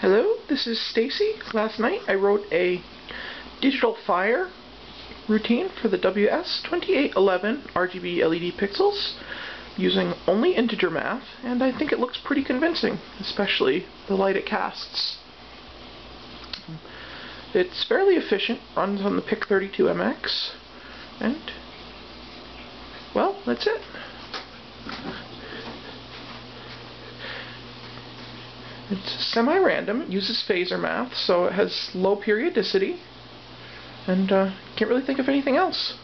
Hello, this is Staci. Last night I wrote a digital fire routine for the WS2811 RGB LED pixels using only integer math, and I think it looks pretty convincing, especially the light it casts. It's fairly efficient, runs on the PIC32MX, and, well, that's it. It's semi-random, it uses phasor math, so it has low periodicity, and uh, can't really think of anything else.